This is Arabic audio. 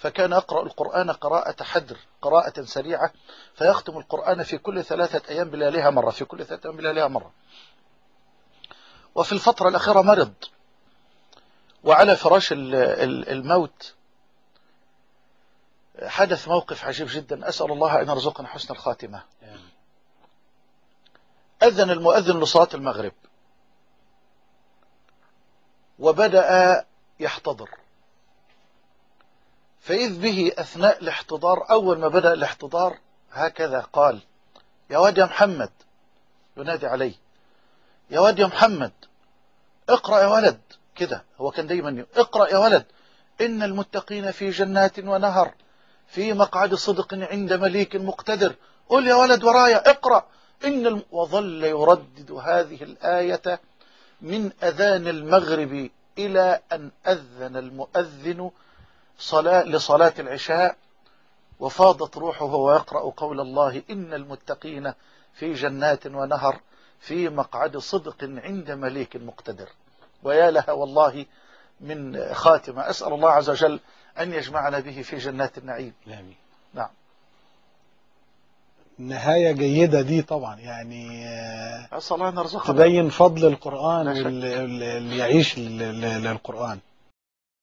فكان يقرأ القرآن قراءة حدر قراءة سريعة فيختم القرآن في كل ثلاثة أيام بلياليها مرة في كل ثلاثة أيام بلياليها مرة. وفي الفترة الأخيرة مرض. وعلى فراش ال- ال- الموت. حدث موقف عجيب جدا. أسأل الله أن يرزقنا حسن الخاتمة. أذن المؤذن لصلاة المغرب. وبدأ يحتضر. فإذ به أثناء الاحتضار أول ما بدأ الاحتضار هكذا قال يا واد يا محمد ينادي عليه يا واد يا محمد اقرأ يا ولد. كده هو كان دايما اقرأ يا ولد إن المتقين في جنات ونهر في مقعد صدق عند مليك مقتدر. قل يا ولد ورايا اقرأ. إن الم... وظل يردد هذه الآية من أذان المغرب إلى أن أذن المؤذن صلاة لصلاة العشاء وفاضت روحه وهو يقرأ قول الله إن المتقين في جنات ونهر في مقعد صدق عند مليك مقتدر. ويا لها والله من خاتمة. أسأل الله عز وجل أن يجمعنا به في جنات النعيم. آمين. نعم. نهاية جيدة دي طبعا. يعني أسأل الله أن تبين فضل القرآن. واللي اللي يعيش للقرآن.